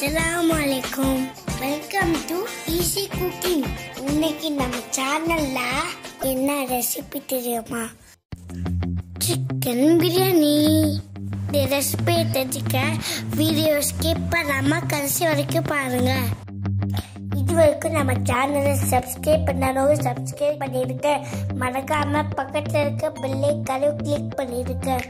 அஸ்லாம் அலைக்கும். Welcome to easy cooking இன்னைக்கு நம்ம சேனல்ல என்ன ரெசிபி தெரியுமா? சிக்கன் பிரியாணி இந்த ரெசிபி தெரிஞ்சுக்க வீடியோ ஸ்கிப் பண்ணாம கடைசி வரைக்கும் பாருங்க. இது வரைக்கும் நம்ம சேனலை சப்ஸ்கிரைப் பண்ணாலும் சப்ஸ்கிரைப் பண்ணிருக்க மறக்காம பக்கத்துல இருக்க பில்லை கரு கிளிக் பண்ணிருக்க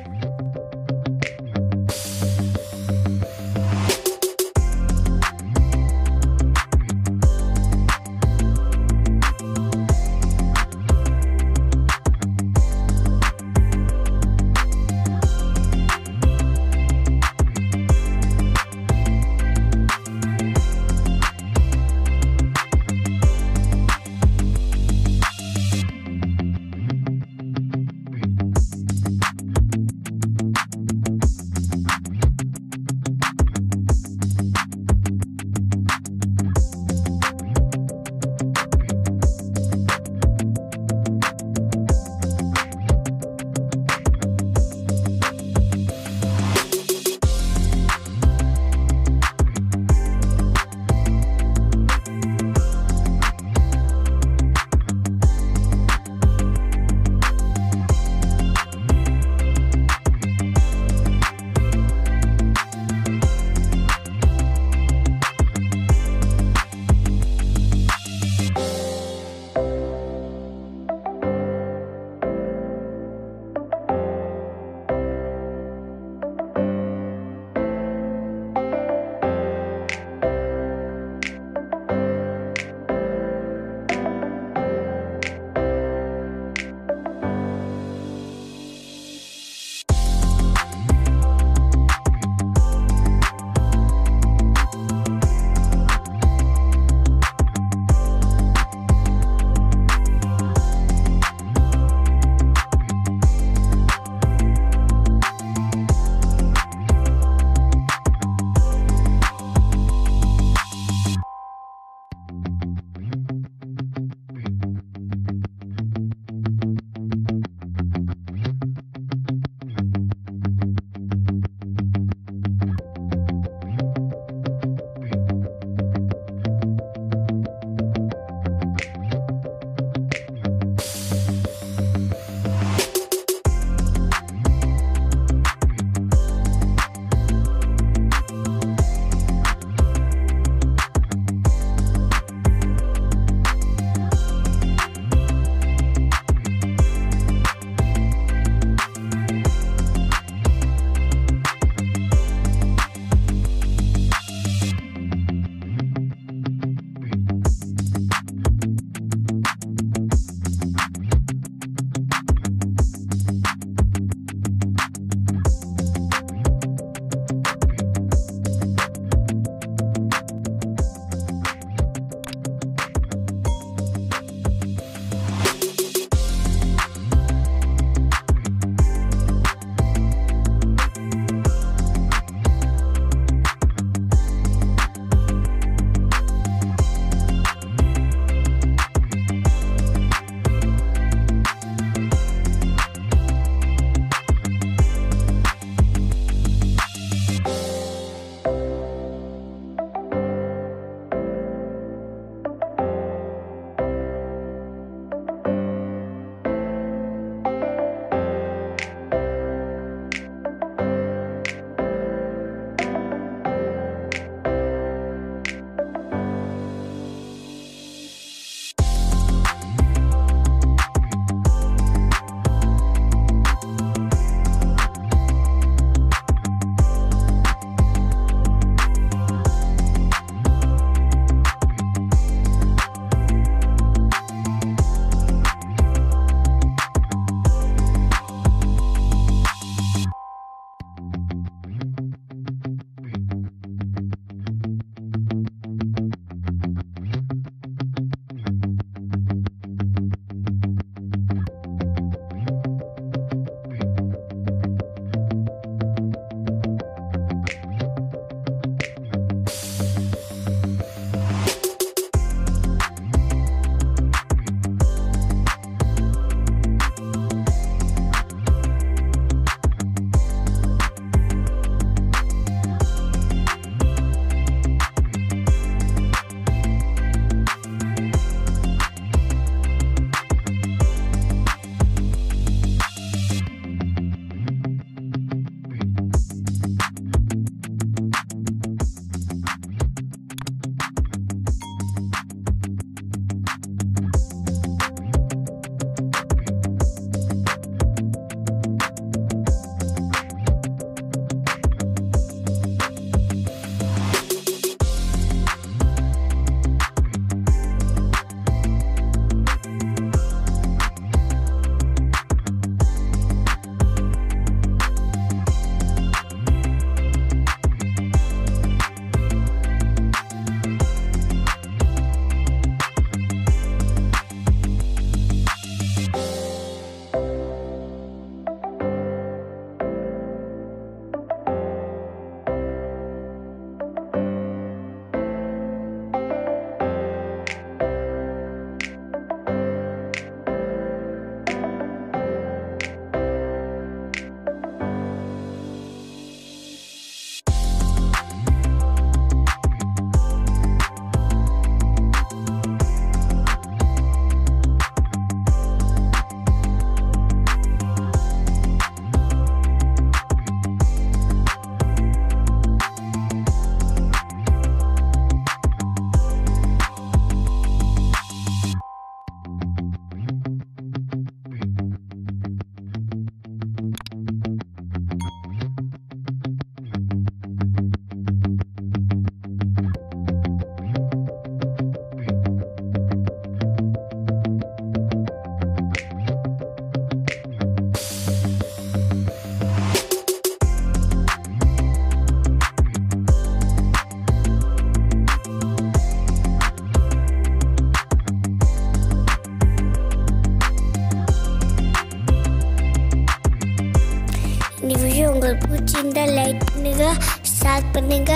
ஒரு உங்களுக்கு பிடிச்சிருந்தா லைக் பண்ணுங்க ஷேர் பண்ணுங்க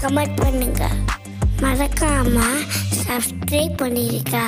கமெண்ட் பண்ணுங்க. மறக்காம சப்ஸ்கிரைப் பண்ணிருக்கா